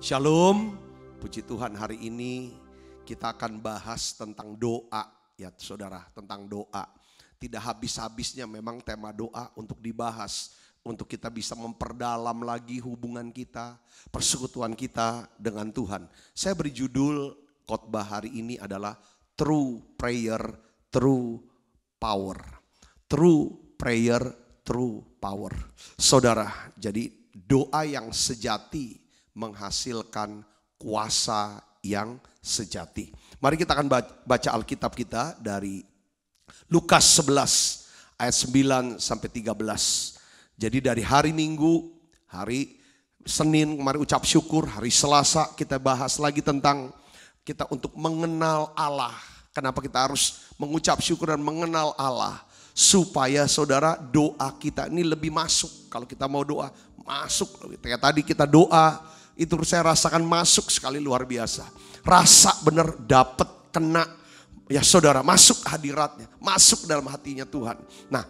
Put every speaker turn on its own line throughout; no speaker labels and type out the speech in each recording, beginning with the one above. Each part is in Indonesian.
Shalom, puji Tuhan hari ini kita akan bahas tentang doa ya saudara, tentang doa. Tidak habis-habisnya memang tema doa untuk dibahas. Untuk kita bisa memperdalam lagi hubungan kita, persekutuan kita dengan Tuhan. Saya beri judul khotbah hari ini adalah True Prayer, True Power. True Prayer, True Power. Saudara, jadi doa yang sejati menghasilkan kuasa yang sejati. Mari kita akan baca Alkitab kita dari Lukas 11 ayat 9 sampai 13. Jadi dari hari Minggu, hari Senin kemarin ucap syukur, hari Selasa kita bahas lagi tentang kita untuk mengenal Allah. Kenapa kita harus mengucap syukur dan mengenal Allah? Supaya saudara doa kita ini lebih masuk. Kalau kita mau doa, masuk. Kayak tadi kita doa, itu saya rasakan masuk sekali luar biasa. Rasa benar dapat kena ya saudara masuk hadiratnya, masuk dalam hatinya Tuhan. Nah,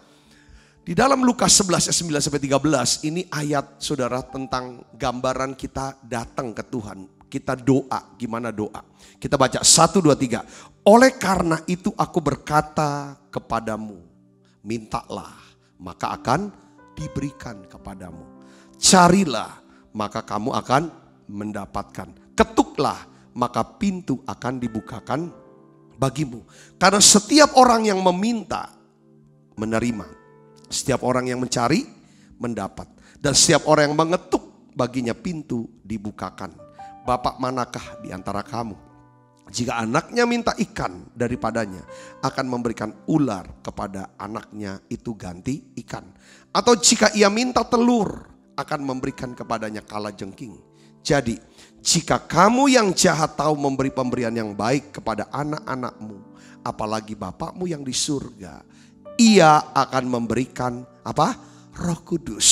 di dalam Lukas 11 ayat 9 sampai 13 ini ayat saudara tentang gambaran kita datang ke Tuhan. Kita doa, gimana doa? Kita baca 1 2 3. Oleh karena itu aku berkata kepadamu, mintalah maka akan diberikan kepadamu. Carilah maka kamu akan mendapatkan. Ketuklah, maka pintu akan dibukakan bagimu. Karena setiap orang yang meminta, menerima. Setiap orang yang mencari, mendapat. Dan setiap orang yang mengetuk, baginya pintu dibukakan. Bapak manakah di antara kamu? Jika anaknya minta ikan daripadanya, akan memberikan ular kepada anaknya itu ganti ikan. Atau jika ia minta telur, akan memberikan kepadanya kala jengking. Jadi, jika kamu yang jahat tahu memberi pemberian yang baik kepada anak-anakmu, apalagi Bapakmu yang di surga, ia akan memberikan apa? Roh Kudus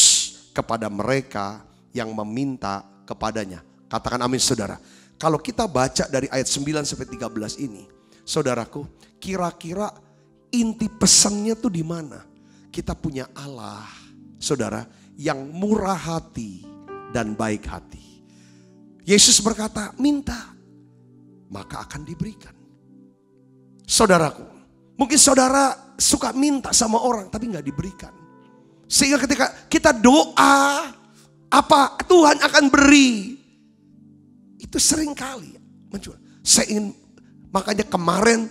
kepada mereka yang meminta kepadanya. Katakan amin saudara. Kalau kita baca dari ayat 9 sampai 13 ini, saudaraku, kira-kira inti pesannya tuh di mana? Kita punya Allah, saudara, yang murah hati dan baik hati. Yesus berkata, minta, maka akan diberikan. Saudaraku, mungkin saudara suka minta sama orang tapi nggak diberikan. Sehingga ketika kita doa, apa Tuhan akan beri. Itu sering kali muncul. Saya ingin, makanya kemarin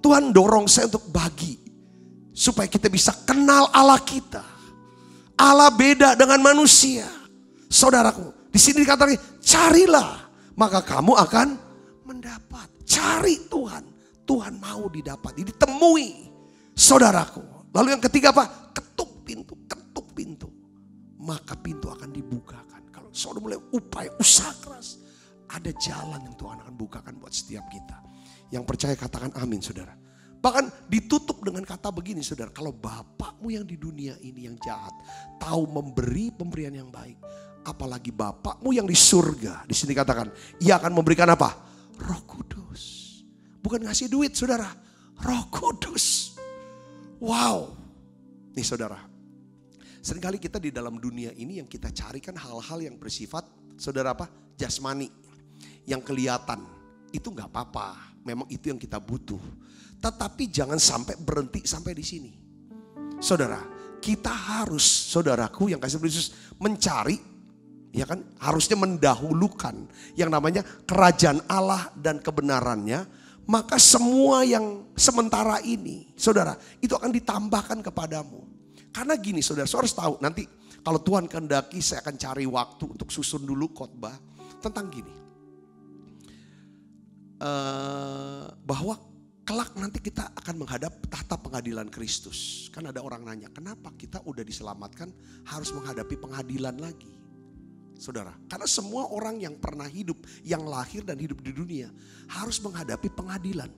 Tuhan dorong saya untuk bagi. Supaya kita bisa kenal Allah kita. Allah beda dengan manusia. Saudaraku, di sini dikatakan, carilah, maka kamu akan mendapat. Cari Tuhan, Tuhan mau didapat, ditemui. Saudaraku. Lalu yang ketiga apa? Ketuk pintu, ketuk pintu. Maka pintu akan dibukakan. Kalau saudara mulai upaya, usaha keras. Ada jalan yang Tuhan akan bukakan buat setiap kita. Yang percaya katakan amin saudara. Bahkan ditutup dengan kata begini saudara. Kalau bapakmu yang di dunia ini yang jahat. Tahu memberi pemberian yang baik apalagi Bapakmu yang di surga. Di sini katakan, ia akan memberikan apa? Roh Kudus. Bukan ngasih duit, saudara. Roh Kudus. Wow. Nih saudara. Seringkali kita di dalam dunia ini yang kita carikan hal-hal yang bersifat, saudara apa? Jasmani. Yang kelihatan. Itu nggak apa-apa. Memang itu yang kita butuh. Tetapi jangan sampai berhenti sampai di sini. Saudara, kita harus, saudaraku yang kasih Yesus mencari ya kan? Harusnya mendahulukan yang namanya kerajaan Allah dan kebenarannya maka semua yang sementara ini saudara itu akan ditambahkan kepadamu. Karena gini saudara saudara harus tahu nanti kalau Tuhan kehendaki saya akan cari waktu untuk susun dulu khotbah. Tentang gini. Uh, bahwa kelak nanti kita akan menghadap tahta pengadilan Kristus. Kan ada orang nanya kenapa kita udah diselamatkan harus menghadapi pengadilan lagi saudara. Karena semua orang yang pernah hidup, yang lahir dan hidup di dunia harus menghadapi pengadilan.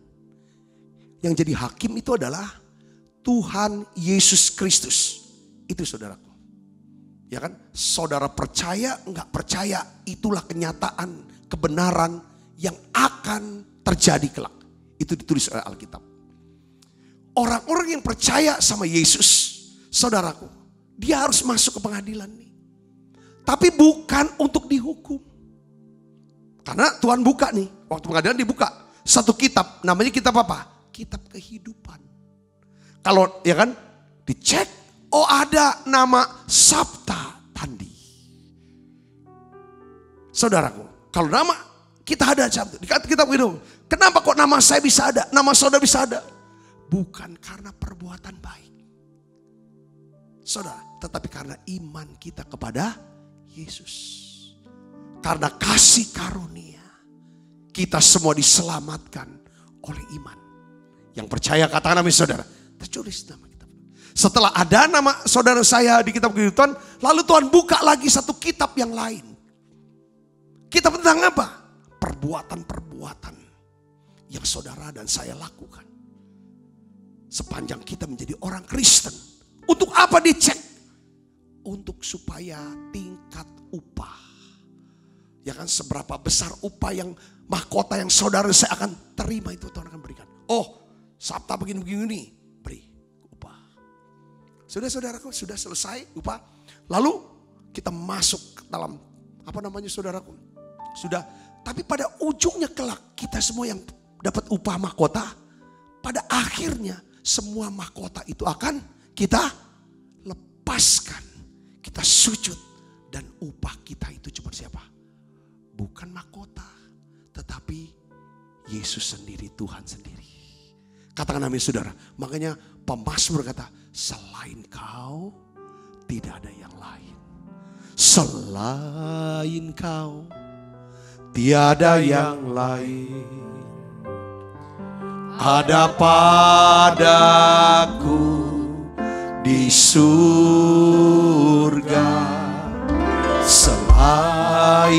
Yang jadi hakim itu adalah Tuhan Yesus Kristus. Itu saudaraku. Ya kan? Saudara percaya, nggak percaya, itulah kenyataan, kebenaran yang akan terjadi kelak. Itu ditulis oleh Alkitab. Orang-orang yang percaya sama Yesus, saudaraku, dia harus masuk ke pengadilan nih. Tapi bukan untuk dihukum. Karena Tuhan buka nih, waktu pengadilan dibuka. Satu kitab, namanya kitab apa? Kitab kehidupan. Kalau ya kan, dicek, oh ada nama Sabta Tandi. Saudaraku, kalau nama kita ada Sabta, di kitab kehidupan. Kenapa kok nama saya bisa ada, nama saudara bisa ada? Bukan karena perbuatan baik. Saudara, tetapi karena iman kita kepada Yesus. Karena kasih karunia. Kita semua diselamatkan oleh iman. Yang percaya katakan amin saudara. Tertulis nama kita. Setelah ada nama saudara saya di kitab kehidupan. Lalu Tuhan buka lagi satu kitab yang lain. Kitab tentang apa? Perbuatan-perbuatan yang saudara dan saya lakukan. Sepanjang kita menjadi orang Kristen. Untuk apa dicek? Untuk supaya tingkat upah Ya kan seberapa besar upah yang mahkota yang saudara saya akan terima itu Tuhan akan berikan. Oh Sabta begini-begini beri upah. Sudah saudaraku sudah selesai upah. Lalu kita masuk dalam apa namanya saudaraku. Sudah tapi pada ujungnya kelak kita semua yang dapat upah mahkota. Pada akhirnya semua mahkota itu akan kita lepaskan. Kita sujud dan upah kita itu cuma siapa? bukan mahkota, tetapi Yesus sendiri, Tuhan sendiri. Katakan amin saudara. Makanya pemazmur berkata, selain kau tidak ada yang lain. Selain kau tiada yang lain. Ada padaku di surga. Selain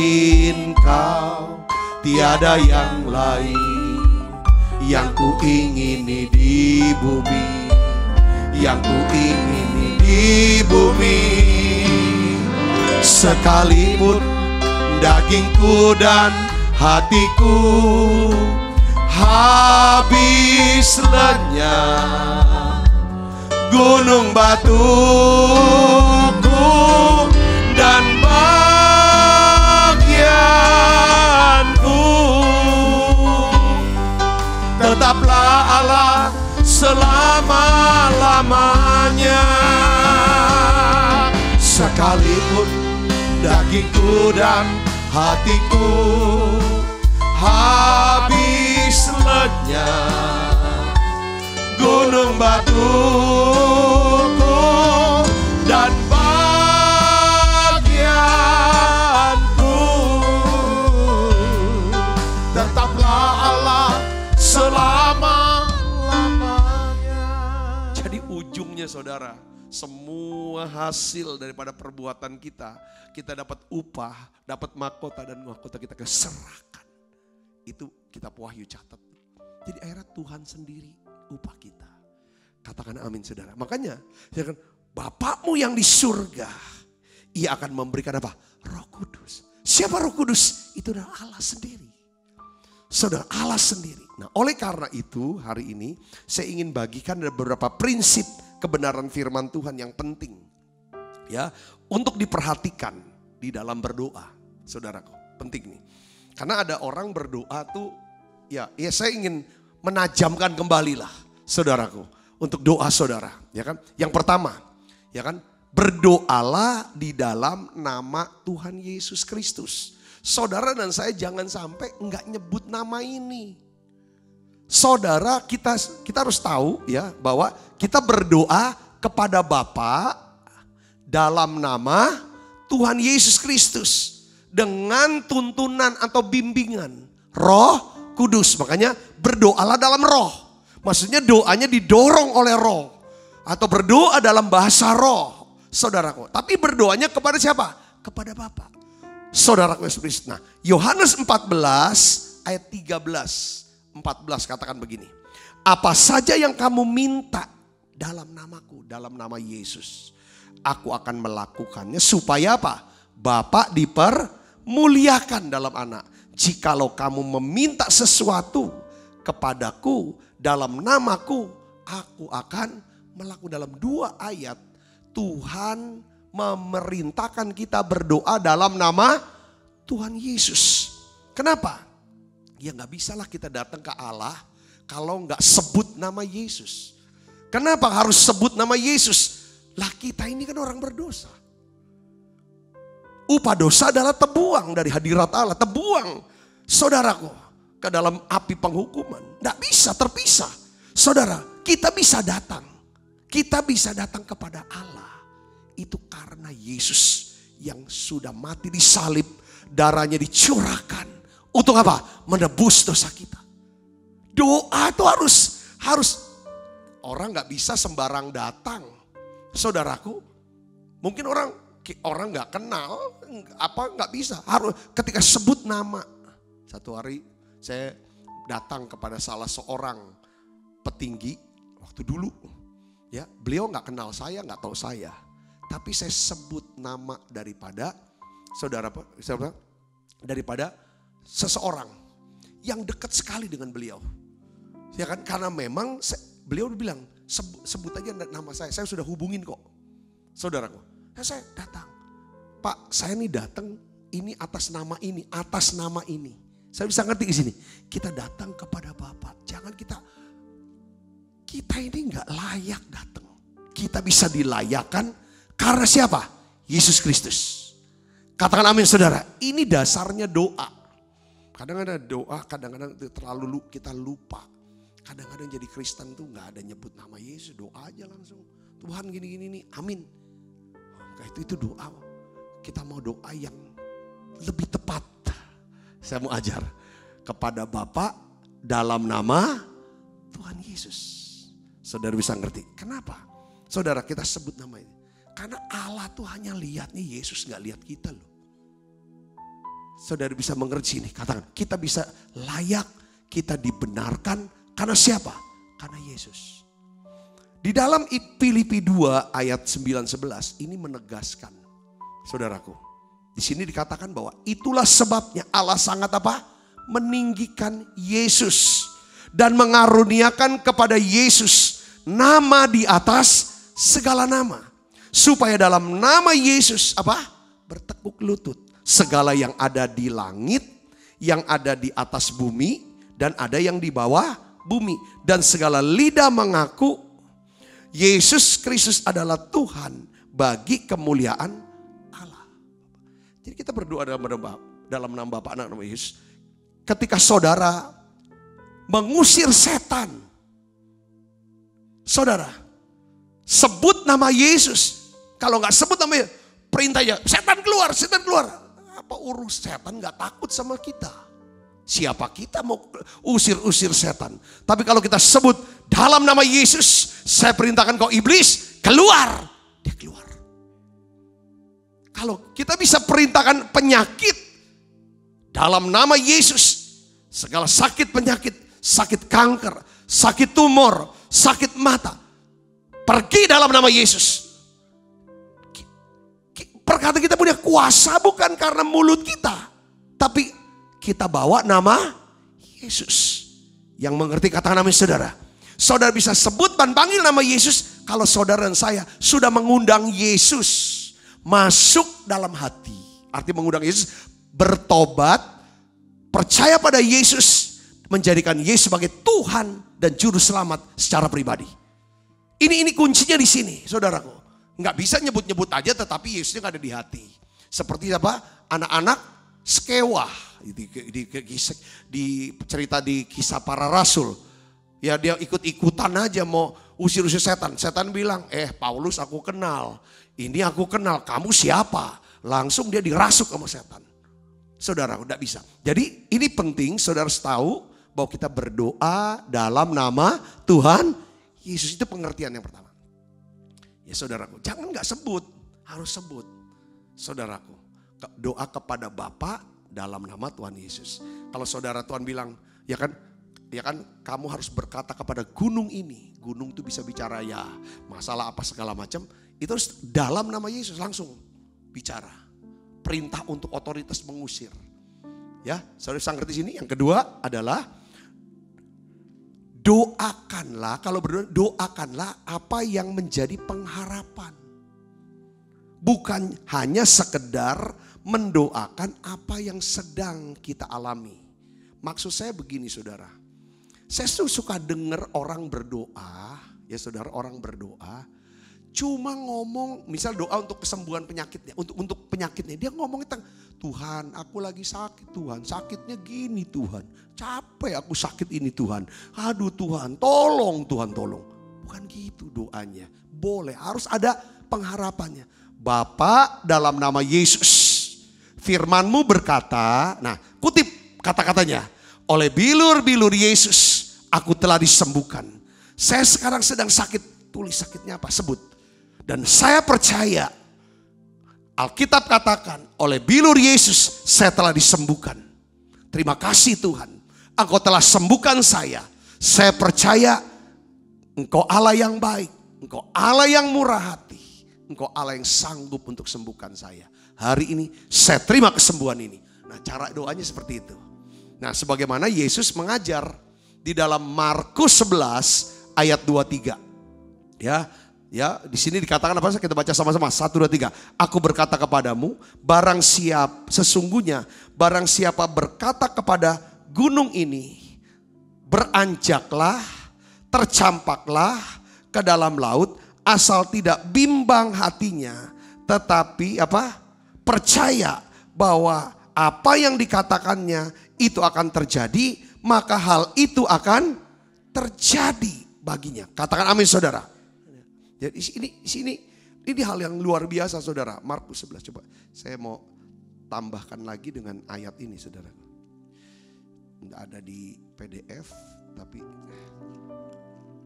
kau tiada yang lain yang ku ingini di bumi yang ku ingini di bumi. Sekalipun dagingku dan hatiku habis lenyap gunung batuku dan bagianku. Tetaplah Allah selama-lamanya. Sekalipun dagingku dan hatiku habis lenyap gunung batuku dan bagianku tetaplah Allah selama-lamanya. Jadi ujungnya saudara, semua hasil daripada perbuatan kita, kita dapat upah, dapat mahkota dan mahkota kita keserahkan. Itu kita Wahyu catat. Jadi akhirnya Tuhan sendiri upah kita. Katakan amin saudara. Makanya, ya kan, Bapakmu yang di surga, ia akan memberikan apa? Roh Kudus. Siapa Roh Kudus? Itu adalah Allah sendiri. Saudara Allah sendiri. Nah oleh karena itu hari ini saya ingin bagikan ada beberapa prinsip kebenaran firman Tuhan yang penting. Ya untuk diperhatikan di dalam berdoa. Saudaraku penting nih. Karena ada orang berdoa tuh ya, ya saya ingin menajamkan kembali lah saudaraku. Untuk doa saudara. Ya kan. Yang pertama ya kan berdoalah di dalam nama Tuhan Yesus Kristus. Saudara dan saya jangan sampai enggak nyebut nama ini. Saudara kita kita harus tahu ya bahwa kita berdoa kepada Bapa dalam nama Tuhan Yesus Kristus dengan tuntunan atau bimbingan Roh Kudus. Makanya berdoalah dalam Roh. Maksudnya doanya didorong oleh Roh atau berdoa dalam bahasa Roh, saudaraku. Tapi berdoanya kepada siapa? Kepada Bapa saudaraku Yesus Kristus. Nah, Yohanes 14 ayat 13. 14 katakan begini. Apa saja yang kamu minta dalam namaku, dalam nama Yesus. Aku akan melakukannya supaya apa? Bapak dipermuliakan dalam anak. Jikalau kamu meminta sesuatu kepadaku dalam namaku, aku akan melakukan dalam dua ayat. Tuhan memerintahkan kita berdoa dalam nama Tuhan Yesus. Kenapa? Ya nggak bisalah kita datang ke Allah kalau nggak sebut nama Yesus. Kenapa harus sebut nama Yesus? Lah kita ini kan orang berdosa. Upah dosa adalah tebuang dari hadirat Allah. Tebuang saudaraku ke dalam api penghukuman. Tidak bisa terpisah. Saudara, kita bisa datang. Kita bisa datang kepada Allah. Itu karena Yesus yang sudah mati di salib. Darahnya dicurahkan. Untuk apa? Menebus dosa kita. Doa itu harus harus orang nggak bisa sembarang datang. Saudaraku, mungkin orang orang nggak kenal, apa nggak bisa. Harus ketika sebut nama. Satu hari saya datang kepada salah seorang petinggi waktu dulu. Ya, beliau nggak kenal saya, nggak tahu saya. Tapi saya sebut nama daripada saudara saudara daripada seseorang yang dekat sekali dengan beliau. Ya kan karena memang beliau bilang sebut, sebut aja nama saya, saya sudah hubungin kok. Saudaraku, Nah, saya datang. Pak, saya ini datang ini atas nama ini, atas nama ini. Saya bisa ngerti di sini. Kita datang kepada Bapak. Jangan kita kita ini nggak layak datang. Kita bisa dilayakkan karena siapa? Yesus Kristus. Katakan amin saudara. Ini dasarnya doa. Kadang ada doa, kadang-kadang terlalu kita lupa. Kadang-kadang jadi Kristen tuh nggak ada nyebut nama Yesus, doa aja langsung. Tuhan gini-gini nih, amin. Maka itu itu doa. Kita mau doa yang lebih tepat. Saya mau ajar kepada Bapak dalam nama Tuhan Yesus. Saudara bisa ngerti. Kenapa? Saudara kita sebut nama ini. Karena Allah tuh hanya lihatnya Yesus nggak lihat kita loh. Saudara bisa mengerti ini. Katakan kita bisa layak, kita dibenarkan karena siapa? Karena Yesus. Di dalam Filipi 2 ayat 9 11 ini menegaskan saudaraku. Di sini dikatakan bahwa itulah sebabnya Allah sangat apa? Meninggikan Yesus dan mengaruniakan kepada Yesus nama di atas segala nama. Supaya dalam nama Yesus apa? Bertekuk lutut. Segala yang ada di langit, yang ada di atas bumi, dan ada yang di bawah bumi. Dan segala lidah mengaku Yesus Kristus adalah Tuhan bagi kemuliaan. Jadi kita berdoa dalam nama, dalam nama Bapa anak nama Yesus. Ketika saudara mengusir setan. Saudara, sebut nama Yesus. Kalau nggak sebut nama Yesus, perintahnya setan keluar, setan keluar. Apa urus setan nggak takut sama kita? Siapa kita mau usir-usir setan. Tapi kalau kita sebut dalam nama Yesus, saya perintahkan kau iblis, keluar. Dia keluar. Kalau kita bisa perintahkan penyakit dalam nama Yesus, segala sakit penyakit, sakit kanker, sakit tumor, sakit mata, pergi dalam nama Yesus. Perkata kita punya kuasa bukan karena mulut kita, tapi kita bawa nama Yesus. Yang mengerti kata nama saudara. Saudara bisa sebut dan panggil nama Yesus kalau saudara dan saya sudah mengundang Yesus masuk dalam hati. Arti mengundang Yesus bertobat, percaya pada Yesus, menjadikan Yesus sebagai Tuhan dan juru selamat secara pribadi. Ini ini kuncinya di sini, saudaraku. Nggak bisa nyebut-nyebut aja tetapi Yesusnya nggak ada di hati. Seperti apa? Anak-anak skewah di, di, di, di cerita di kisah para rasul. Ya dia ikut-ikutan aja mau usir-usir setan. Setan bilang, eh Paulus aku kenal. Ini aku kenal, kamu siapa? Langsung dia dirasuk sama setan. Saudara, udah bisa. Jadi ini penting saudara tahu bahwa kita berdoa dalam nama Tuhan Yesus. Itu pengertian yang pertama. Ya saudaraku, jangan nggak sebut, harus sebut. Saudaraku, doa kepada Bapak dalam nama Tuhan Yesus. Kalau saudara Tuhan bilang, ya kan, ya kan kamu harus berkata kepada gunung ini. Gunung itu bisa bicara ya, masalah apa segala macam. Itu harus dalam nama Yesus langsung bicara. Perintah untuk otoritas mengusir. Ya, saudara bisa ngerti sini. Yang kedua adalah doakanlah, kalau berdoa doakanlah apa yang menjadi pengharapan. Bukan hanya sekedar mendoakan apa yang sedang kita alami. Maksud saya begini saudara. Saya suka dengar orang berdoa, ya saudara orang berdoa, cuma ngomong misal doa untuk kesembuhan penyakitnya, untuk untuk penyakitnya. Dia ngomong tentang Tuhan, aku lagi sakit Tuhan, sakitnya gini Tuhan. Capek aku sakit ini Tuhan. Aduh Tuhan, tolong Tuhan tolong. Bukan gitu doanya. Boleh, harus ada pengharapannya. Bapak dalam nama Yesus, firmanmu berkata, nah kutip kata-katanya, oleh bilur-bilur Yesus aku telah disembuhkan. Saya sekarang sedang sakit, tulis sakitnya apa? Sebut dan saya percaya Alkitab katakan oleh bilur Yesus saya telah disembuhkan. Terima kasih Tuhan. Engkau telah sembuhkan saya. Saya percaya Engkau Allah yang baik. Engkau Allah yang murah hati. Engkau Allah yang sanggup untuk sembuhkan saya. Hari ini saya terima kesembuhan ini. Nah cara doanya seperti itu. Nah sebagaimana Yesus mengajar di dalam Markus 11 ayat 23. Ya, Ya, di sini dikatakan apa? Kita baca sama-sama. Satu, dua, tiga. Aku berkata kepadamu, barang siap sesungguhnya, barang siapa berkata kepada gunung ini, beranjaklah, tercampaklah ke dalam laut, asal tidak bimbang hatinya, tetapi apa? Percaya bahwa apa yang dikatakannya itu akan terjadi, maka hal itu akan terjadi baginya. Katakan amin saudara. Jadi ini sini ini hal yang luar biasa saudara. Markus 11 coba saya mau tambahkan lagi dengan ayat ini saudara. Enggak ada di PDF tapi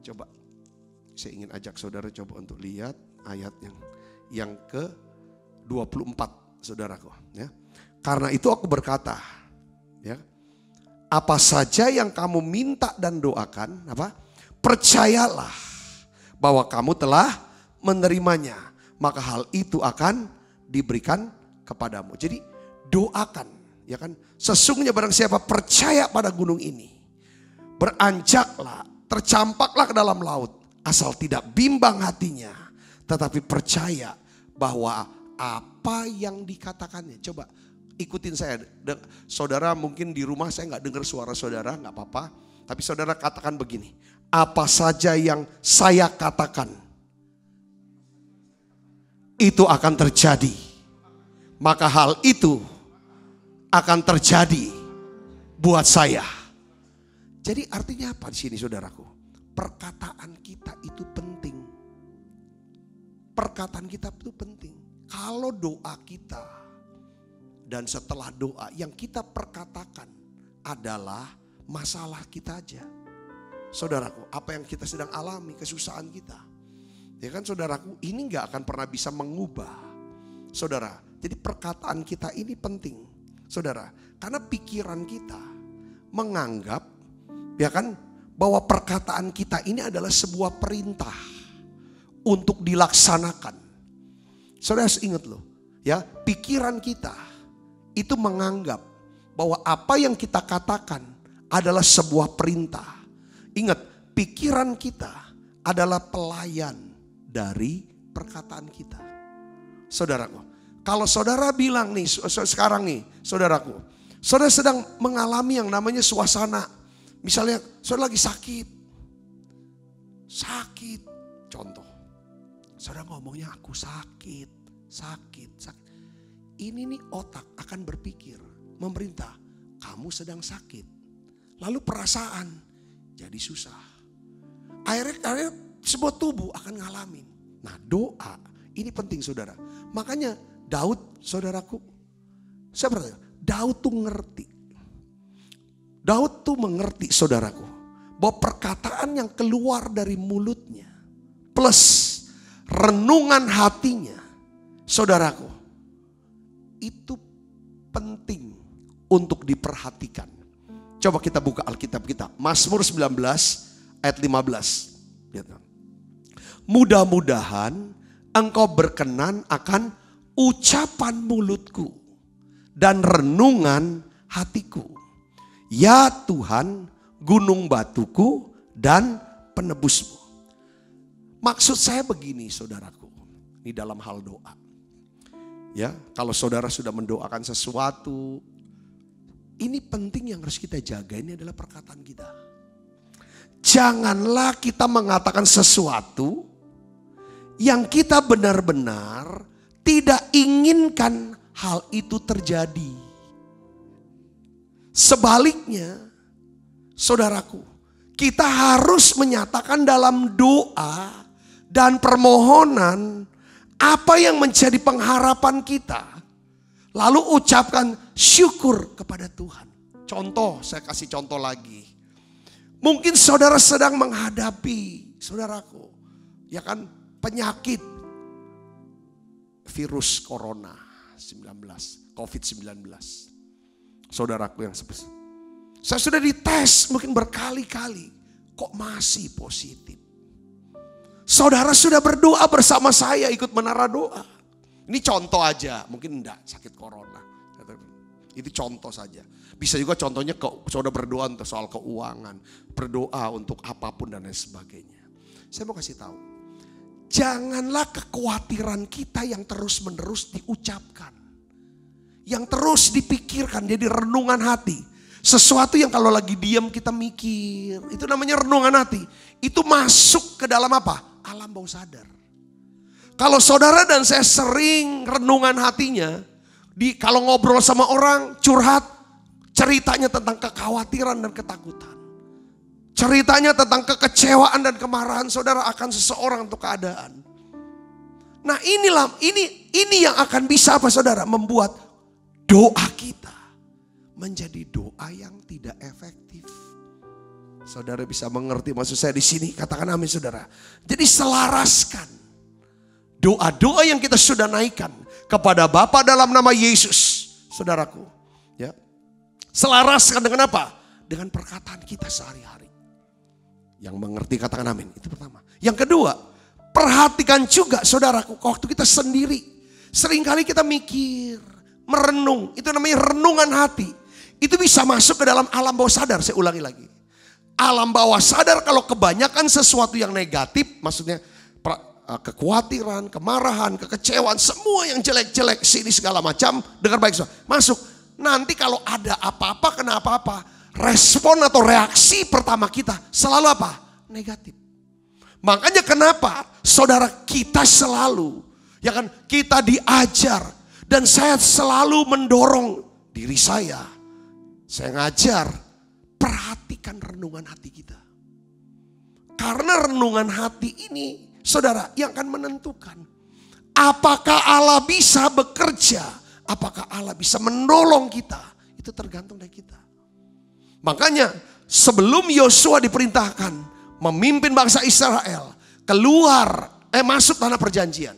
coba saya ingin ajak saudara coba untuk lihat ayat yang yang ke 24 saudaraku ya. Karena itu aku berkata ya apa saja yang kamu minta dan doakan apa percayalah bahwa kamu telah menerimanya, maka hal itu akan diberikan kepadamu. Jadi doakan, ya kan? Sesungguhnya barang siapa percaya pada gunung ini, beranjaklah, tercampaklah ke dalam laut, asal tidak bimbang hatinya, tetapi percaya bahwa apa yang dikatakannya. Coba ikutin saya, saudara mungkin di rumah saya nggak dengar suara saudara, nggak apa-apa. Tapi saudara katakan begini, apa saja yang saya katakan itu akan terjadi. Maka hal itu akan terjadi buat saya. Jadi artinya apa di sini saudaraku? Perkataan kita itu penting. Perkataan kita itu penting. Kalau doa kita dan setelah doa yang kita perkatakan adalah masalah kita aja Saudaraku, apa yang kita sedang alami, kesusahan kita. Ya kan saudaraku, ini nggak akan pernah bisa mengubah. Saudara, jadi perkataan kita ini penting. Saudara, karena pikiran kita menganggap ya kan bahwa perkataan kita ini adalah sebuah perintah untuk dilaksanakan. Saudara harus ingat loh, ya, pikiran kita itu menganggap bahwa apa yang kita katakan adalah sebuah perintah Ingat, pikiran kita adalah pelayan dari perkataan kita. Saudaraku, kalau saudara bilang nih sekarang nih, saudaraku, saudara sedang mengalami yang namanya suasana. Misalnya saudara lagi sakit. Sakit. Contoh. Saudara ngomongnya aku sakit, sakit, sakit. Ini nih otak akan berpikir, memerintah, kamu sedang sakit. Lalu perasaan, jadi susah. Akhirnya, akhirnya sebuah tubuh akan ngalamin. Nah doa ini penting saudara. Makanya Daud saudaraku. Saya bertanya, Daud tuh ngerti. Daud tuh mengerti saudaraku. Bahwa perkataan yang keluar dari mulutnya. Plus renungan hatinya. Saudaraku. Itu penting untuk diperhatikan. Coba kita buka Alkitab kita. Mazmur 19 ayat 15. Mudah-mudahan engkau berkenan akan ucapan mulutku dan renungan hatiku. Ya Tuhan, gunung batuku dan penebusmu. Maksud saya begini saudaraku, di dalam hal doa. Ya, kalau saudara sudah mendoakan sesuatu, ini penting yang harus kita jaga ini adalah perkataan kita. Janganlah kita mengatakan sesuatu yang kita benar-benar tidak inginkan hal itu terjadi. Sebaliknya, saudaraku, kita harus menyatakan dalam doa dan permohonan apa yang menjadi pengharapan kita. Lalu ucapkan syukur kepada Tuhan. Contoh, saya kasih contoh lagi. Mungkin saudara sedang menghadapi, saudaraku, ya kan penyakit virus corona 19, COVID-19. Saudaraku yang sebesar. Saya sudah dites mungkin berkali-kali, kok masih positif. Saudara sudah berdoa bersama saya ikut menara doa. Ini contoh aja, mungkin enggak sakit corona. Itu contoh saja. Bisa juga contohnya ke, saudara berdoa untuk soal keuangan, berdoa untuk apa pun dan lain sebagainya. Saya mau kasih tahu, janganlah kekhawatiran kita yang terus menerus diucapkan. Yang terus dipikirkan jadi renungan hati. Sesuatu yang kalau lagi diam kita mikir. Itu namanya renungan hati. Itu masuk ke dalam apa? Alam bawah sadar. Kalau saudara dan saya sering renungan hatinya, di kalau ngobrol sama orang curhat, ceritanya tentang kekhawatiran dan ketakutan. Ceritanya tentang kekecewaan dan kemarahan saudara akan seseorang untuk keadaan. Nah inilah ini ini yang akan bisa apa saudara membuat doa kita menjadi doa yang tidak efektif. Saudara bisa mengerti maksud saya di sini katakan amin saudara. Jadi selaraskan doa-doa yang kita sudah naikkan kepada Bapa dalam nama Yesus, saudaraku. Ya. Selaraskan dengan apa? Dengan perkataan kita sehari-hari. Yang mengerti katakan amin. Itu pertama. Yang kedua, perhatikan juga saudaraku waktu kita sendiri. Seringkali kita mikir, merenung. Itu namanya renungan hati. Itu bisa masuk ke dalam alam bawah sadar. Saya ulangi lagi. Alam bawah sadar kalau kebanyakan sesuatu yang negatif, maksudnya Eh, kekhawatiran, kemarahan, kekecewaan, semua yang jelek-jelek sini segala macam, dengar baik semua. Masuk. Nanti kalau ada apa-apa, kena apa-apa, respon atau reaksi pertama kita selalu apa? Negatif. Makanya kenapa saudara kita selalu, ya kan, kita diajar dan saya selalu mendorong diri saya. Saya ngajar, perhatikan renungan hati kita. Karena renungan hati ini saudara, yang akan menentukan apakah Allah bisa bekerja, apakah Allah bisa menolong kita. Itu tergantung dari kita. Makanya sebelum Yosua diperintahkan memimpin bangsa Israel keluar eh masuk tanah perjanjian.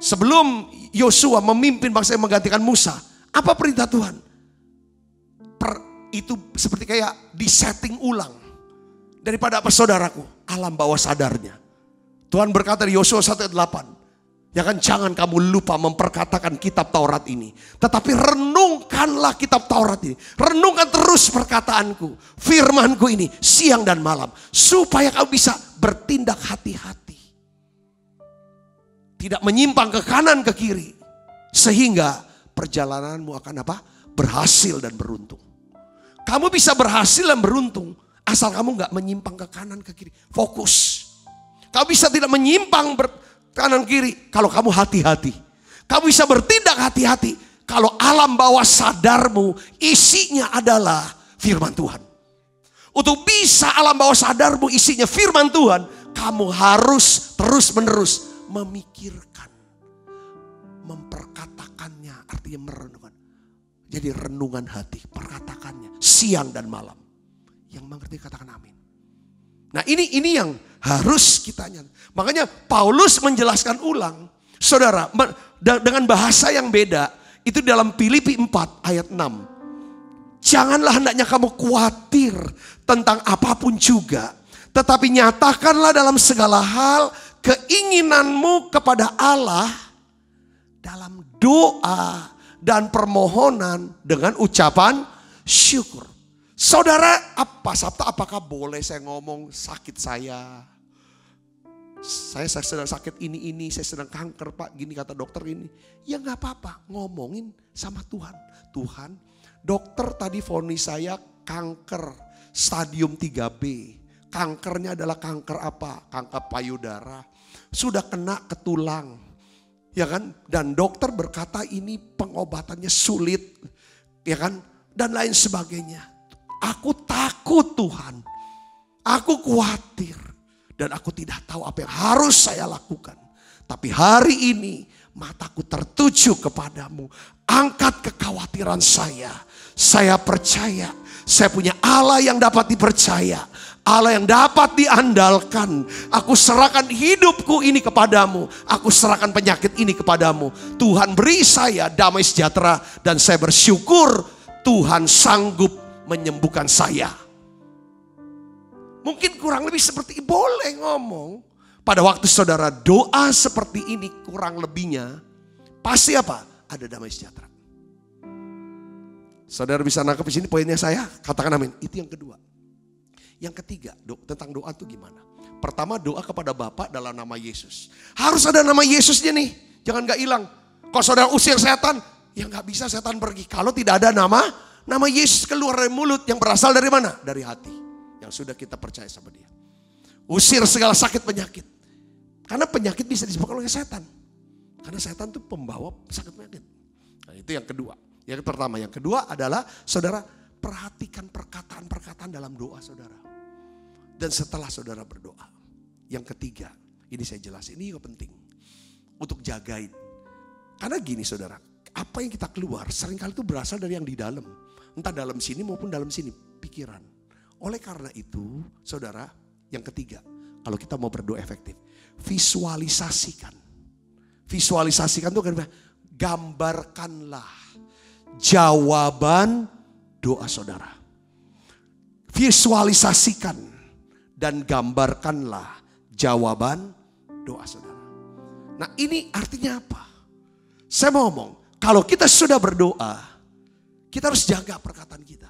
Sebelum Yosua memimpin bangsa yang menggantikan Musa, apa perintah Tuhan? Itu seperti kayak disetting ulang daripada apa saudaraku? Alam bawah sadarnya. Tuhan berkata di Yosua 1 ayat 8. Ya kan jangan kamu lupa memperkatakan kitab Taurat ini. Tetapi renungkanlah kitab Taurat ini. Renungkan terus perkataanku. Firmanku ini siang dan malam. Supaya kamu bisa bertindak hati-hati. Tidak menyimpang ke kanan ke kiri. Sehingga perjalananmu akan apa? Berhasil dan beruntung. Kamu bisa berhasil dan beruntung. Asal kamu nggak menyimpang ke kanan ke kiri. Fokus. Kau bisa tidak menyimpang ber, kanan kiri kalau kamu hati-hati. Kau bisa bertindak hati-hati kalau alam bawah sadarmu isinya adalah firman Tuhan. Untuk bisa alam bawah sadarmu isinya firman Tuhan, kamu harus terus-menerus memikirkan, memperkatakannya, artinya merenungkan. Jadi renungan hati, perkatakannya siang dan malam. Yang mengerti katakan amin. Nah ini ini yang harus kita nyata. Makanya Paulus menjelaskan ulang. Saudara, dengan bahasa yang beda. Itu dalam Filipi 4 ayat 6. Janganlah hendaknya kamu khawatir tentang apa pun juga. Tetapi nyatakanlah dalam segala hal keinginanmu kepada Allah dalam doa dan permohonan dengan ucapan syukur. Saudara, apa Sabta apakah boleh saya ngomong sakit saya? Saya, sedang sakit ini, ini, saya sedang kanker pak, gini kata dokter ini. Ya nggak apa-apa, ngomongin sama Tuhan. Tuhan, dokter tadi vonis saya kanker stadium 3B. Kankernya adalah kanker apa? Kanker payudara. Sudah kena ke tulang. Ya kan? Dan dokter berkata ini pengobatannya sulit. Ya kan? Dan lain sebagainya. Aku takut Tuhan. Aku khawatir. Dan aku tidak tahu apa yang harus saya lakukan. Tapi hari ini mataku tertuju kepadamu. Angkat kekhawatiran saya. Saya percaya saya punya Allah yang dapat dipercaya. Allah yang dapat diandalkan. Aku serahkan hidupku ini kepadamu. Aku serahkan penyakit ini kepadamu. Tuhan beri saya damai sejahtera. Dan saya bersyukur Tuhan sanggup menyembuhkan saya. Mungkin kurang lebih seperti boleh ngomong. Pada waktu saudara doa seperti ini kurang lebihnya. Pasti apa? Ada damai sejahtera. Saudara bisa nangkep di sini poinnya saya? Katakan amin. Itu yang kedua. Yang ketiga, do, tentang doa itu gimana? Pertama doa kepada Bapak dalam nama Yesus. Harus ada nama Yesusnya nih. Jangan gak hilang. Kalau saudara usir setan, ya gak bisa setan pergi. Kalau tidak ada nama, nama Yesus keluar dari mulut yang berasal dari mana? Dari hati yang sudah kita percaya sama dia. Usir segala sakit penyakit. Karena penyakit bisa disebabkan oleh setan. Karena setan itu pembawa sakit penyakit. Nah, itu yang kedua. Yang pertama, yang kedua adalah saudara perhatikan perkataan-perkataan dalam doa saudara. Dan setelah saudara berdoa. Yang ketiga, ini saya jelasin, ini juga penting. Untuk jagain. Karena gini saudara, apa yang kita keluar sering kali itu berasal dari yang di dalam. Entah dalam sini maupun dalam sini, pikiran. Oleh karena itu, saudara, yang ketiga, kalau kita mau berdoa efektif, visualisasikan. Visualisasikan itu kan gambarkanlah jawaban doa saudara. Visualisasikan dan gambarkanlah jawaban doa saudara. Nah ini artinya apa? Saya mau ngomong, kalau kita sudah berdoa, kita harus jaga perkataan kita.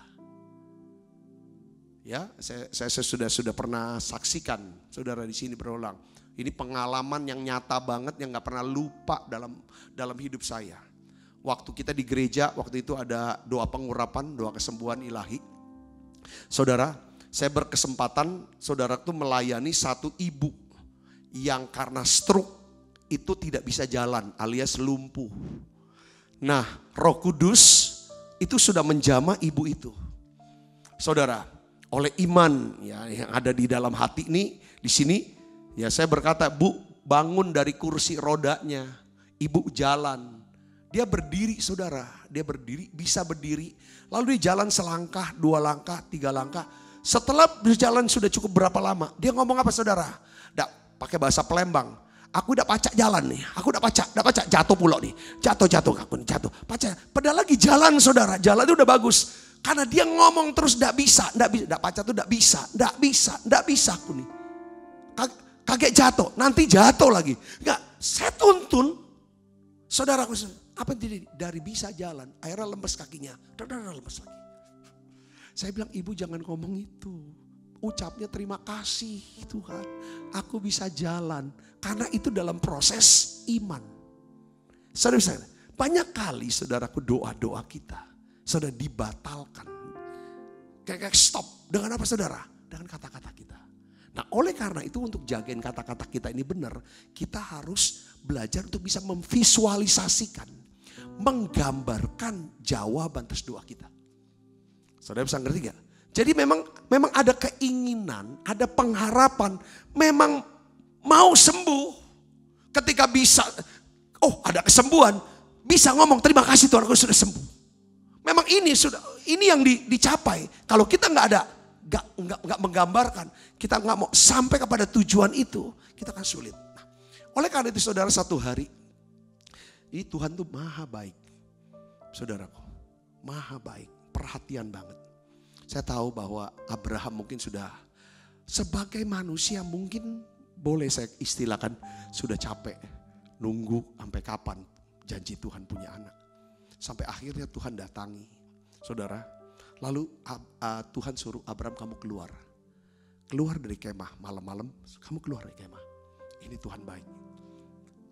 Ya, saya, saya, sudah sudah pernah saksikan saudara di sini berulang. Ini pengalaman yang nyata banget yang nggak pernah lupa dalam dalam hidup saya. Waktu kita di gereja, waktu itu ada doa pengurapan, doa kesembuhan ilahi. Saudara, saya berkesempatan saudara itu melayani satu ibu yang karena stroke itu tidak bisa jalan alias lumpuh. Nah, Roh Kudus itu sudah menjama ibu itu. Saudara, oleh iman ya yang ada di dalam hati ini di sini ya saya berkata Bu bangun dari kursi rodanya. Ibu jalan. Dia berdiri saudara. Dia berdiri bisa berdiri. Lalu dia jalan selangkah dua langkah tiga langkah setelah berjalan sudah cukup berapa lama? Dia ngomong apa saudara? Dak, pakai bahasa Pelembang aku udah pacak jalan nih. Aku udah pacak udah pacak. Jatuh pulau nih. Jatuh jatuh. Aku jatuh. Pacak. Padahal lagi jalan saudara. Jalan itu udah bagus. Karena dia ngomong terus tidak bisa, tidak bisa, tidak pacar tuh tidak bisa, tidak bisa, tidak bisa aku nih. Kaget jatuh, nanti jatuh lagi. Enggak, saya tuntun. Saudaraku, apa yang jadi dari bisa jalan, akhirnya lemes kakinya, dan lemes lagi. Saya bilang ibu jangan ngomong itu. Ucapnya terima kasih Tuhan. Aku bisa jalan. Karena itu dalam proses iman. Saudara, banyak kali saudaraku doa-doa kita sudah dibatalkan. Kayak stop. Dengan apa saudara? Dengan kata-kata kita. Nah oleh karena itu untuk jagain kata-kata kita ini benar. Kita harus belajar untuk bisa memvisualisasikan. Menggambarkan jawaban atas doa kita. Saudara bisa ngerti gak? Jadi memang memang ada keinginan, ada pengharapan, memang mau sembuh. Ketika bisa, oh ada kesembuhan, bisa ngomong terima kasih Tuhan aku sudah sembuh. Memang ini sudah ini yang di, dicapai. Kalau kita nggak ada nggak nggak nggak menggambarkan, kita nggak mau sampai kepada tujuan itu, kita akan sulit. Nah, oleh karena itu saudara satu hari, ini Tuhan tuh maha baik, saudaraku, maha baik, perhatian banget. Saya tahu bahwa Abraham mungkin sudah sebagai manusia mungkin boleh saya istilahkan sudah capek nunggu sampai kapan janji Tuhan punya anak. Sampai akhirnya Tuhan datangi. Saudara, lalu uh, Tuhan suruh Abraham kamu keluar. Keluar dari kemah malam-malam, kamu keluar dari kemah. Ini Tuhan baik.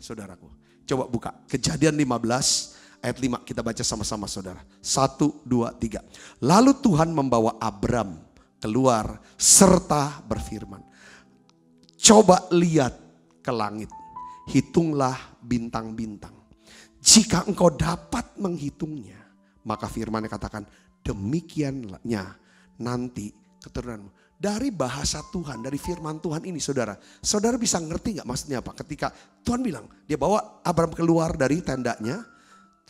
Saudaraku, coba buka kejadian 15 ayat 5 kita baca sama-sama saudara. Satu, dua, tiga. Lalu Tuhan membawa Abram keluar serta berfirman. Coba lihat ke langit, hitunglah bintang-bintang. Jika engkau dapat menghitungnya, maka firmannya katakan, demikiannya nanti keturunanmu. Dari bahasa Tuhan, dari firman Tuhan ini saudara. Saudara bisa ngerti nggak maksudnya apa? Ketika Tuhan bilang, dia bawa Abraham keluar dari tendanya.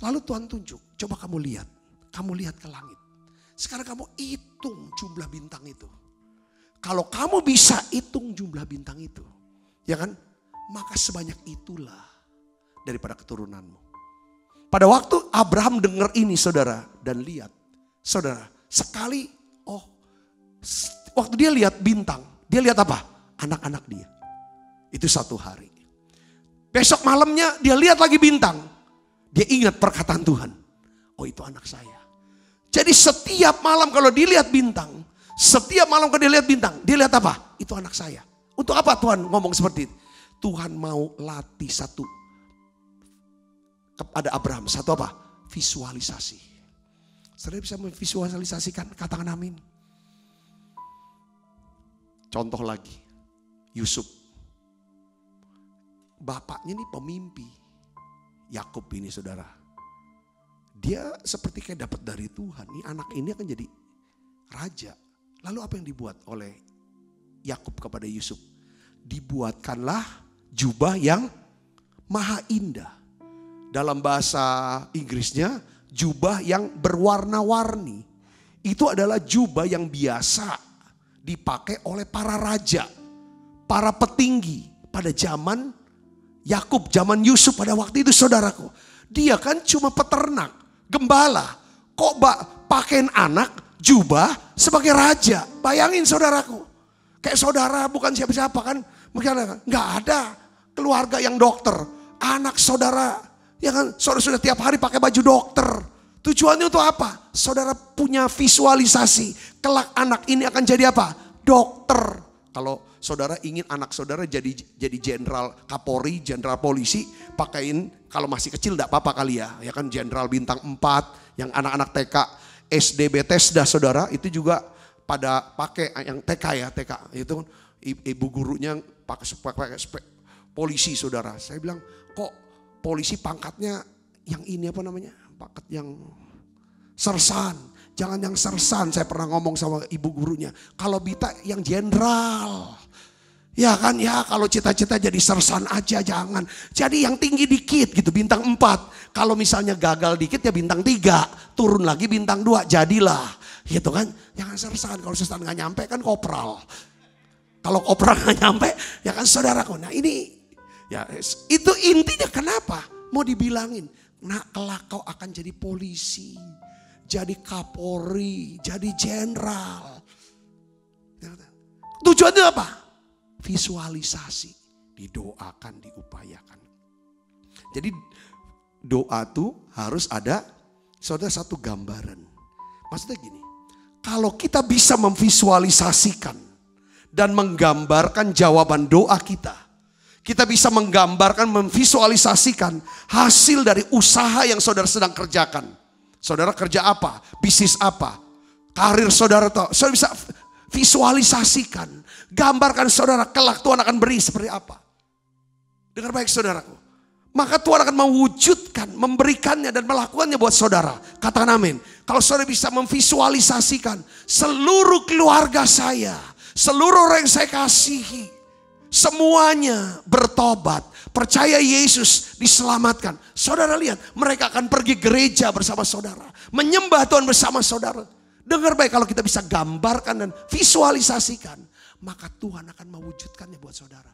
Lalu Tuhan tunjuk, coba kamu lihat. Kamu lihat ke langit. Sekarang kamu hitung jumlah bintang itu. Kalau kamu bisa hitung jumlah bintang itu. Ya kan? Maka sebanyak itulah daripada keturunanmu. Pada waktu Abraham dengar ini saudara dan lihat. Saudara, sekali oh waktu dia lihat bintang, dia lihat apa? Anak-anak dia. Itu satu hari. Besok malamnya dia lihat lagi bintang. Dia ingat perkataan Tuhan. Oh itu anak saya. Jadi setiap malam kalau dilihat bintang, setiap malam kalau dia lihat bintang, dia lihat apa? Itu anak saya. Untuk apa Tuhan ngomong seperti itu? Tuhan mau latih satu kepada Abraham. Satu apa? Visualisasi. Saudara bisa memvisualisasikan, katakan amin. Contoh lagi, Yusuf. Bapaknya ini pemimpi. Yakub ini saudara. Dia seperti kayak dapat dari Tuhan. Ini anak ini akan jadi raja. Lalu apa yang dibuat oleh Yakub kepada Yusuf? Dibuatkanlah jubah yang maha indah. Dalam bahasa Inggrisnya, jubah yang berwarna-warni. Itu adalah jubah yang biasa dipakai oleh para raja, para petinggi pada zaman Yakub, zaman Yusuf pada waktu itu saudaraku. Dia kan cuma peternak, gembala. Kok bak pakaian anak jubah sebagai raja? Bayangin saudaraku. Kayak saudara bukan siapa-siapa kan. Mungkin nggak ada keluarga yang dokter. Anak saudara, ya kan saudara sudah tiap hari pakai baju dokter. Tujuannya untuk apa? Saudara punya visualisasi. Kelak anak ini akan jadi apa? Dokter. Kalau saudara ingin anak saudara jadi jadi jenderal Kapolri, jenderal polisi, pakaiin kalau masih kecil tidak apa-apa kali ya. Ya kan jenderal bintang 4 yang anak-anak TK SDB Tesda saudara itu juga pada pakai yang TK ya TK itu ibu gurunya pakai pakai polisi saudara. Saya bilang kok polisi pangkatnya yang ini apa namanya? Paket yang sersan. Jangan yang sersan, saya pernah ngomong sama ibu gurunya. Kalau Bita yang jenderal. Ya kan ya kalau cita-cita jadi sersan aja jangan. Jadi yang tinggi dikit gitu bintang 4. Kalau misalnya gagal dikit ya bintang 3. Turun lagi bintang 2 jadilah. Gitu kan. Jangan sersan kalau sersan gak nyampe kan kopral. Kalau kopral gak nyampe ya kan saudaraku. Nah ini ya itu intinya kenapa mau dibilangin. Nak kelak kau akan jadi polisi, jadi kapolri, jadi jenderal. Tujuannya apa? Visualisasi, didoakan, diupayakan. Jadi doa tuh harus ada saudara satu gambaran. Maksudnya gini, kalau kita bisa memvisualisasikan dan menggambarkan jawaban doa kita, kita bisa menggambarkan, memvisualisasikan hasil dari usaha yang saudara sedang kerjakan. Saudara kerja apa? Bisnis apa? Karir saudara tahu. Saudara bisa visualisasikan. Gambarkan saudara kelak Tuhan akan beri seperti apa. Dengar baik saudaraku. Maka Tuhan akan mewujudkan, memberikannya dan melakukannya buat saudara. Katakan amin. Kalau saudara bisa memvisualisasikan seluruh keluarga saya. Seluruh orang yang saya kasihi Semuanya bertobat, percaya Yesus diselamatkan. Saudara lihat, mereka akan pergi gereja bersama saudara, menyembah Tuhan bersama saudara. Dengar baik kalau kita bisa gambarkan dan visualisasikan, maka Tuhan akan mewujudkannya buat saudara.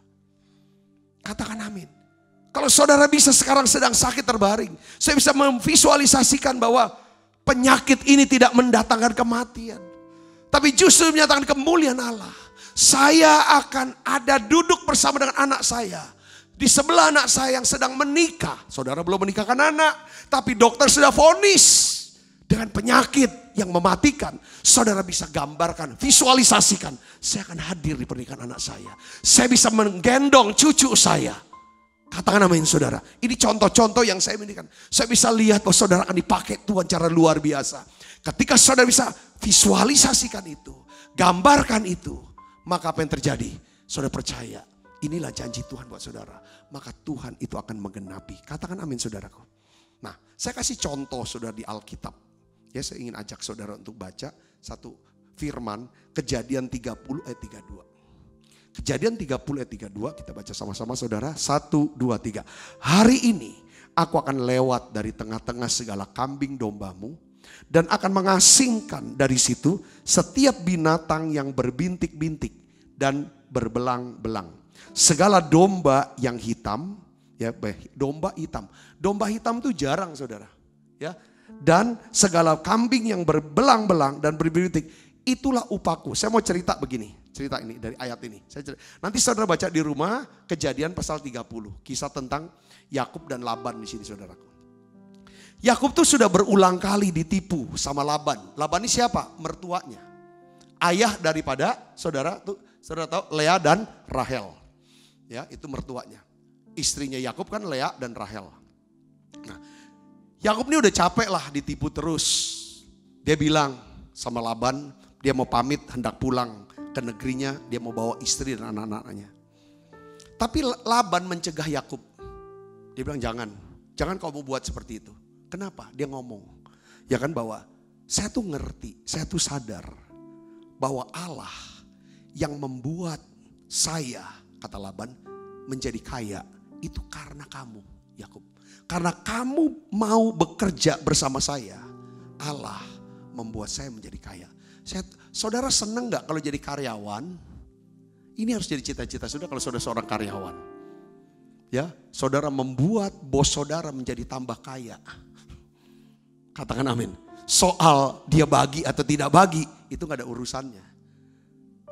Katakan amin. Kalau saudara bisa sekarang sedang sakit terbaring, saya bisa memvisualisasikan bahwa penyakit ini tidak mendatangkan kematian. Tapi justru menyatakan kemuliaan Allah saya akan ada duduk bersama dengan anak saya. Di sebelah anak saya yang sedang menikah. Saudara belum menikahkan anak. Tapi dokter sudah vonis. Dengan penyakit yang mematikan, saudara bisa gambarkan, visualisasikan. Saya akan hadir di pernikahan anak saya. Saya bisa menggendong cucu saya. Katakan amin saudara. Ini contoh-contoh yang saya milikan. Saya bisa lihat bahwa saudara akan dipakai Tuhan cara luar biasa. Ketika saudara bisa visualisasikan itu, gambarkan itu, maka apa yang terjadi? Saudara percaya, inilah janji Tuhan buat saudara. Maka Tuhan itu akan menggenapi. Katakan amin saudaraku. Nah, saya kasih contoh saudara di Alkitab. Ya, saya ingin ajak saudara untuk baca satu firman kejadian 30 ayat 32. Kejadian 30 ayat 32 kita baca sama-sama saudara. 1, 2, 3. Hari ini aku akan lewat dari tengah-tengah segala kambing dombamu. Dan akan mengasingkan dari situ setiap binatang yang berbintik-bintik dan berbelang-belang. Segala domba yang hitam, ya domba hitam. Domba hitam itu jarang saudara. Ya, dan segala kambing yang berbelang-belang dan berbintik itulah upahku. Saya mau cerita begini cerita ini dari ayat ini. Saya cerita. Nanti saudara baca di rumah kejadian pasal 30. Kisah tentang Yakub dan Laban di sini saudaraku. Yakub tuh sudah berulang kali ditipu sama Laban. Laban ini siapa? Mertuanya. Ayah daripada saudara tuh saudara tahu Lea dan Rahel. Ya, itu mertuanya. Istrinya Yakub kan Lea dan Rahel. Nah, Yakub ini udah capek lah ditipu terus. Dia bilang sama Laban, dia mau pamit hendak pulang ke negerinya, dia mau bawa istri dan anak-anaknya. Tapi Laban mencegah Yakub. Dia bilang jangan, jangan kamu buat seperti itu. Kenapa? Dia ngomong, ya kan bahwa saya tuh ngerti, saya tuh sadar bahwa Allah yang membuat saya, kata Laban, menjadi kaya itu karena kamu, Yakub. Karena kamu mau bekerja bersama saya, Allah membuat saya menjadi kaya. Saya, saudara seneng nggak kalau jadi karyawan? Ini harus jadi cita-cita saudara kalau saudara seorang karyawan. Ya, saudara membuat bos saudara menjadi tambah kaya. Katakan amin. Soal dia bagi atau tidak bagi, itu nggak ada urusannya.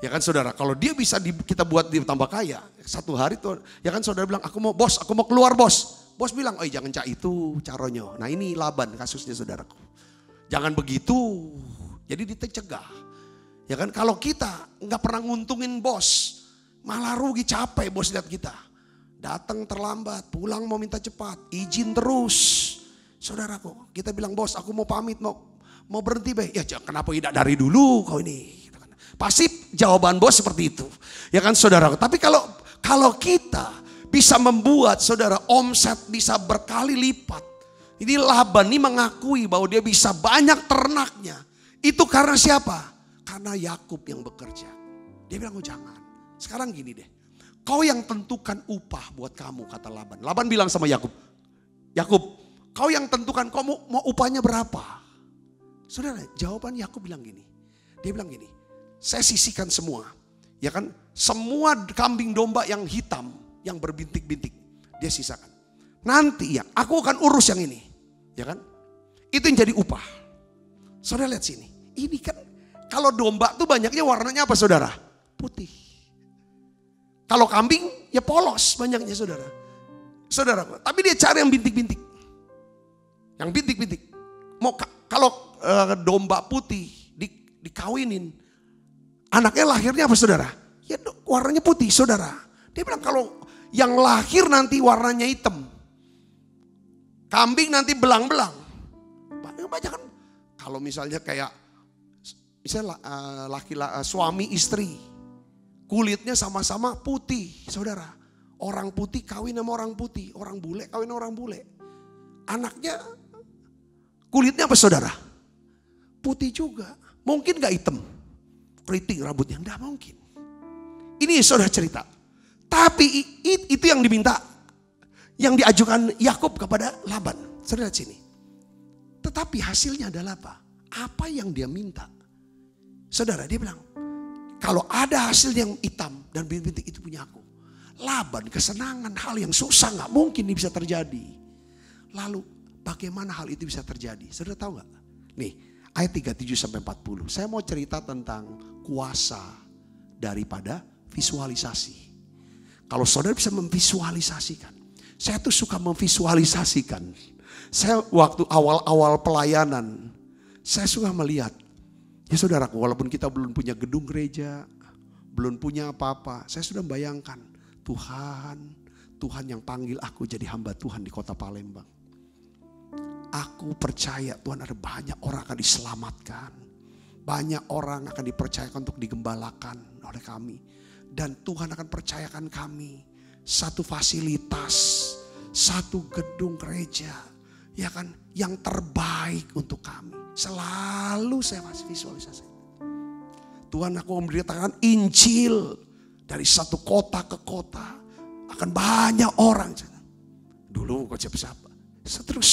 Ya kan saudara, kalau dia bisa di, kita buat dia tambah kaya, satu hari tuh, ya kan saudara bilang, aku mau bos, aku mau keluar bos. Bos bilang, oh jangan cak itu caronyo. Nah ini Laban kasusnya saudaraku. Jangan begitu, jadi dicegah. Ya kan kalau kita nggak pernah nguntungin bos, malah rugi capek bos lihat kita. Datang terlambat, pulang mau minta cepat, izin terus. Saudaraku, kita bilang bos aku mau pamit, mau mau berhenti be. Ya kenapa tidak dari dulu kau ini. Pasti jawaban bos seperti itu. Ya kan saudara. Tapi kalau kalau kita bisa membuat saudara omset bisa berkali lipat. Ini Laban ini mengakui bahwa dia bisa banyak ternaknya. Itu karena siapa? Karena Yakub yang bekerja. Dia bilang, oh jangan. Sekarang gini deh. Kau yang tentukan upah buat kamu, kata Laban. Laban bilang sama Yakub, Yakub, kau yang tentukan kau mau upahnya berapa? Saudara, jawaban Yakub bilang gini. Dia bilang gini, saya sisihkan semua. Ya kan, semua kambing domba yang hitam, yang berbintik-bintik, dia sisakan. Nanti ya, aku akan urus yang ini. Ya kan? Itu yang jadi upah. Saudara lihat sini. Ini kan kalau domba tuh banyaknya warnanya apa saudara? Putih. Kalau kambing ya polos banyaknya saudara. Saudara, tapi dia cari yang bintik-bintik. Yang bintik-bintik. Mau kalau uh, domba putih di, dikawinin, anaknya lahirnya apa saudara? Ya warnanya putih saudara. Dia bilang kalau yang lahir nanti warnanya hitam. Kambing nanti belang-belang. Banyak kan kalau misalnya kayak Misalnya uh, laki, laki uh, suami istri, kulitnya sama-sama putih, saudara. Orang putih kawin sama orang putih, orang bule kawin sama orang bule. Anaknya kulitnya apa saudara? Putih juga. Mungkin gak hitam. Keriting rambutnya, enggak mungkin. Ini saudara cerita. Tapi itu yang diminta, yang diajukan Yakub kepada Laban. Saudara sini. Tetapi hasilnya adalah apa? Apa yang dia minta? Saudara dia bilang, kalau ada hasil yang hitam dan bintik-bintik itu punya aku. Laban, kesenangan, hal yang susah nggak mungkin ini bisa terjadi. Lalu bagaimana hal itu bisa terjadi? Saudara tahu nggak? Nih ayat 37 sampai 40. Saya mau cerita tentang kuasa daripada visualisasi. Kalau saudara bisa memvisualisasikan. Saya tuh suka memvisualisasikan. Saya waktu awal-awal pelayanan, Saya suka melihat, ya saudaraku walaupun kita belum punya gedung gereja, belum punya apa-apa, saya sudah bayangkan Tuhan, Tuhan yang panggil aku jadi hamba Tuhan di kota Palembang. Aku percaya Tuhan ada banyak orang akan diselamatkan. Banyak orang akan dipercayakan untuk digembalakan oleh kami. Dan Tuhan akan percayakan kami satu fasilitas, satu gedung gereja, ya kan, yang terbaik untuk kami. Selalu saya masih visualisasi. Tuhan aku memberitakan Injil dari satu kota ke kota. Akan banyak orang. Dulu kok siapa-siapa. Seterus.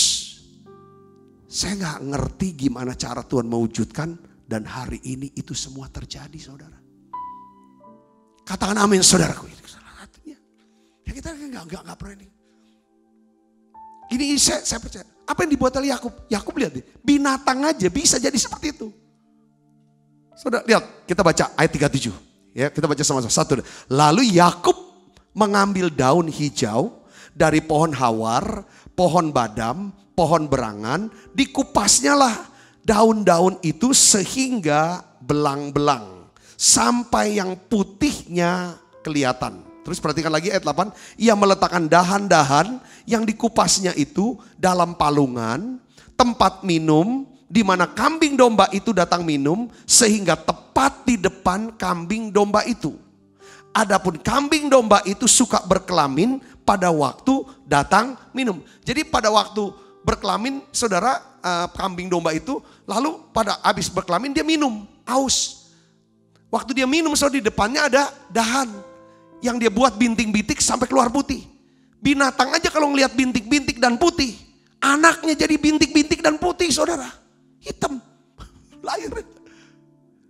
Saya nggak ngerti gimana cara Tuhan mewujudkan. Dan hari ini itu semua terjadi saudara. Katakan amin saudaraku. Ini. Ya kita nggak nggak nggak pernah ini. Ini saya, saya percaya. Apa yang dibuat oleh Yakub? Yakub lihat deh, binatang aja bisa jadi seperti itu. Saudara lihat, kita baca ayat 37. Ya, kita baca sama-sama. Satu. Lalu Yakub mengambil daun hijau dari pohon hawar, pohon badam, pohon berangan, dikupasnya lah daun-daun itu sehingga belang-belang sampai yang putihnya kelihatan. Terus perhatikan lagi ayat 8, ia meletakkan dahan-dahan yang dikupasnya itu dalam palungan, tempat minum di mana kambing domba itu datang minum sehingga tepat di depan kambing domba itu. Adapun kambing domba itu suka berkelamin pada waktu datang minum. Jadi pada waktu berkelamin saudara uh, kambing domba itu lalu pada habis berkelamin dia minum aus. Waktu dia minum saudara di depannya ada dahan yang dia buat bintik-bintik sampai keluar putih. Binatang aja kalau ngelihat bintik-bintik dan putih, anaknya jadi bintik-bintik dan putih, saudara. Hitam. Lahir.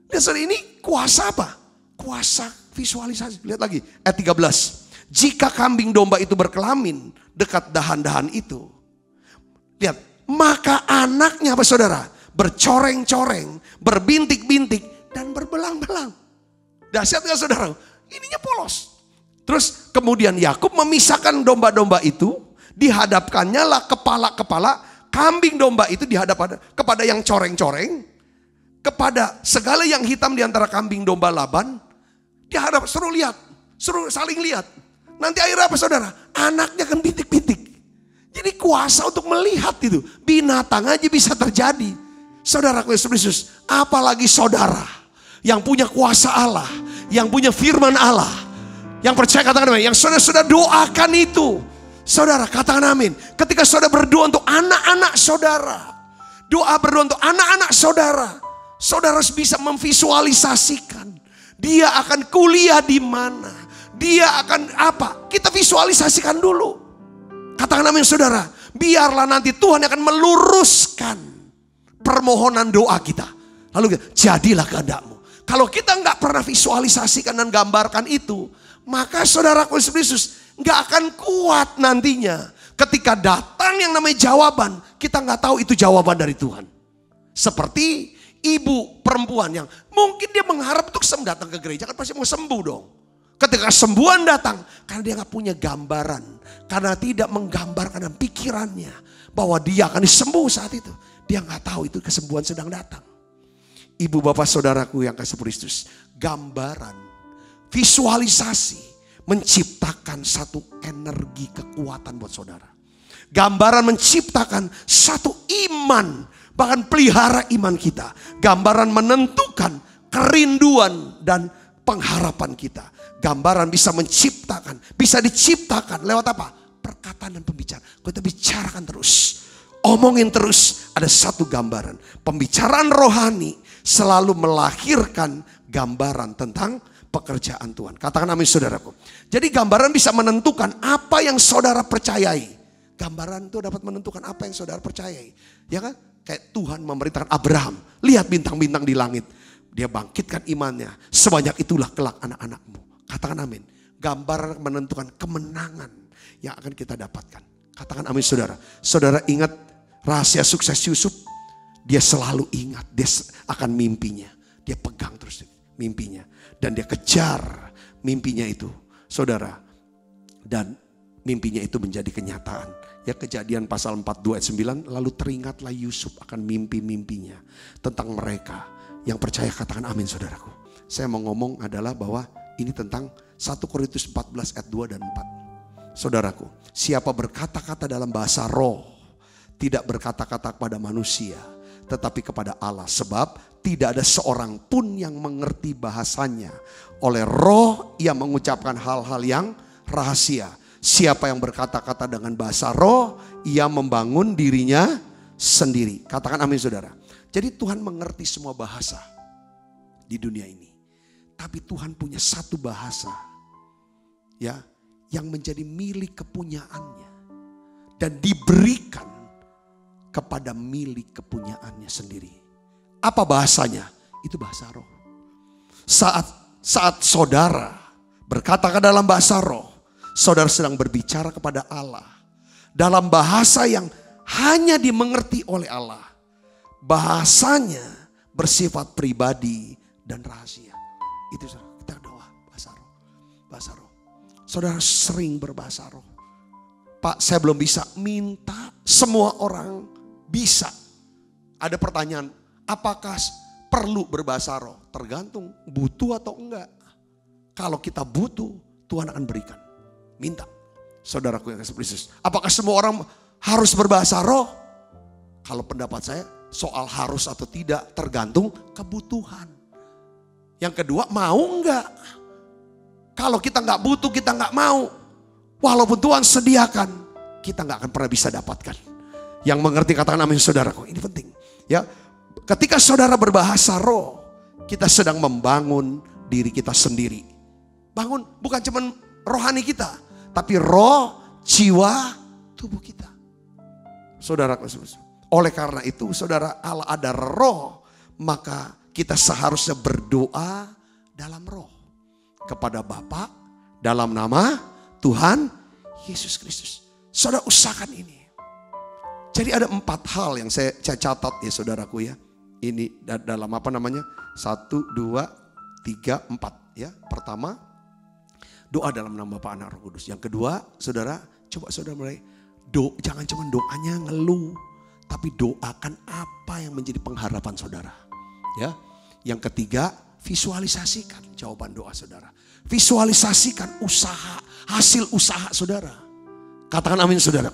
Dan saudara ini kuasa apa? Kuasa visualisasi. Lihat lagi, ayat 13. Jika kambing domba itu berkelamin dekat dahan-dahan itu. Lihat, maka anaknya apa saudara? Bercoreng-coreng, berbintik-bintik, dan berbelang-belang. Dahsyat gak saudara? Ininya polos. Terus kemudian Yakub memisahkan domba-domba itu, dihadapkannya lah kepala-kepala kambing domba itu dihadap kepada yang coreng-coreng, kepada segala yang hitam di antara kambing domba Laban, dihadap suruh lihat, suruh saling lihat. Nanti akhirnya apa saudara? Anaknya kan bintik-bintik. Jadi kuasa untuk melihat itu. Binatang aja bisa terjadi. Saudara Yesus apalagi saudara yang punya kuasa Allah, yang punya firman Allah, yang percaya katakan amin. Yang saudara sudah doakan itu. Saudara katakan amin. Ketika saudara berdoa untuk anak-anak saudara. Doa berdoa untuk anak-anak saudara. Saudara harus bisa memvisualisasikan. Dia akan kuliah di mana. Dia akan apa. Kita visualisasikan dulu. Katakan amin saudara. Biarlah nanti Tuhan akan meluruskan permohonan doa kita. Lalu jadilah kehendakmu. Kalau kita nggak pernah visualisasikan dan gambarkan itu, maka saudara Yesus nggak akan kuat nantinya. Ketika datang yang namanya jawaban, kita nggak tahu itu jawaban dari Tuhan. Seperti ibu perempuan yang mungkin dia mengharap untuk sembuh datang ke gereja kan pasti mau sembuh dong. Ketika sembuhan datang, karena dia nggak punya gambaran, karena tidak menggambarkan dalam pikirannya bahwa dia akan disembuh saat itu, dia nggak tahu itu kesembuhan sedang datang. Ibu bapak saudaraku yang kasih Kristus, gambaran visualisasi menciptakan satu energi kekuatan buat saudara. Gambaran menciptakan satu iman, bahkan pelihara iman kita. Gambaran menentukan kerinduan dan pengharapan kita. Gambaran bisa menciptakan, bisa diciptakan lewat apa? Perkataan dan pembicaraan. Kita bicarakan terus. Omongin terus, ada satu gambaran. Pembicaraan rohani selalu melahirkan gambaran tentang pekerjaan Tuhan. Katakan amin saudaraku. Jadi gambaran bisa menentukan apa yang saudara percayai. Gambaran itu dapat menentukan apa yang saudara percayai. Ya kan? Kayak Tuhan memerintahkan Abraham. Lihat bintang-bintang di langit. Dia bangkitkan imannya. Sebanyak itulah kelak anak-anakmu. Katakan amin. Gambaran menentukan kemenangan yang akan kita dapatkan. Katakan amin saudara. Saudara ingat rahasia sukses Yusuf. Dia selalu ingat. Dia akan mimpinya. Dia pegang terus mimpinya dan dia kejar mimpinya itu. Saudara, dan mimpinya itu menjadi kenyataan. Ya kejadian pasal 42 ayat 9 lalu teringatlah Yusuf akan mimpi-mimpinya tentang mereka yang percaya katakan amin saudaraku. Saya mau ngomong adalah bahwa ini tentang 1 Korintus 14 ayat 2 dan 4. Saudaraku, siapa berkata-kata dalam bahasa roh tidak berkata-kata kepada manusia tetapi kepada Allah sebab tidak ada seorang pun yang mengerti bahasanya oleh roh yang mengucapkan hal-hal yang rahasia Siapa yang berkata-kata dengan bahasa roh, ia membangun dirinya sendiri. Katakan amin saudara. Jadi Tuhan mengerti semua bahasa di dunia ini. Tapi Tuhan punya satu bahasa ya yang menjadi milik kepunyaannya dan diberikan kepada milik kepunyaannya sendiri. Apa bahasanya? Itu bahasa roh. Saat saat saudara berkata ke dalam bahasa roh, saudara sedang berbicara kepada Allah dalam bahasa yang hanya dimengerti oleh Allah. Bahasanya bersifat pribadi dan rahasia. Itu saudara, kita doa bahasa roh. Bahasa roh. Saudara sering berbahasa roh. Pak saya belum bisa minta semua orang bisa. Ada pertanyaan, apakah perlu berbahasa roh? Tergantung butuh atau enggak. Kalau kita butuh, Tuhan akan berikan. Minta. Saudaraku yang kasih Kristus. Apakah semua orang harus berbahasa roh? Kalau pendapat saya soal harus atau tidak tergantung kebutuhan. Yang kedua mau enggak? Kalau kita enggak butuh, kita enggak mau. Walaupun Tuhan sediakan, kita enggak akan pernah bisa dapatkan. Yang mengerti katakan amin saudaraku, ini penting. Ya, ketika saudara berbahasa roh, kita sedang membangun diri kita sendiri. Bangun bukan cuma rohani kita, tapi roh, jiwa, tubuh kita. Saudara, oleh karena itu saudara Allah ada roh, maka kita seharusnya berdoa dalam roh kepada Bapa dalam nama Tuhan Yesus Kristus. Saudara usahakan ini. Jadi ada empat hal yang saya, catat ya saudaraku ya. Ini dalam apa namanya? Satu, dua, tiga, empat ya. Pertama, Doa dalam nama Bapa Anak Roh Kudus. Yang kedua, saudara, coba saudara mulai do, jangan cuma doanya ngeluh, tapi doakan apa yang menjadi pengharapan saudara. Ya. Yang ketiga, visualisasikan jawaban doa saudara. Visualisasikan usaha, hasil usaha saudara. Katakan amin saudara.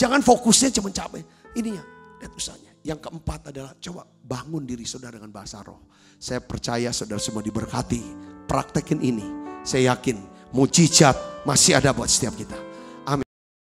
Jangan fokusnya cuma capek. Ininya, lihat usahanya. Yang keempat adalah coba bangun diri saudara dengan bahasa roh. Saya percaya saudara semua diberkati. Praktekin ini. Saya yakin mujizat masih ada buat setiap kita.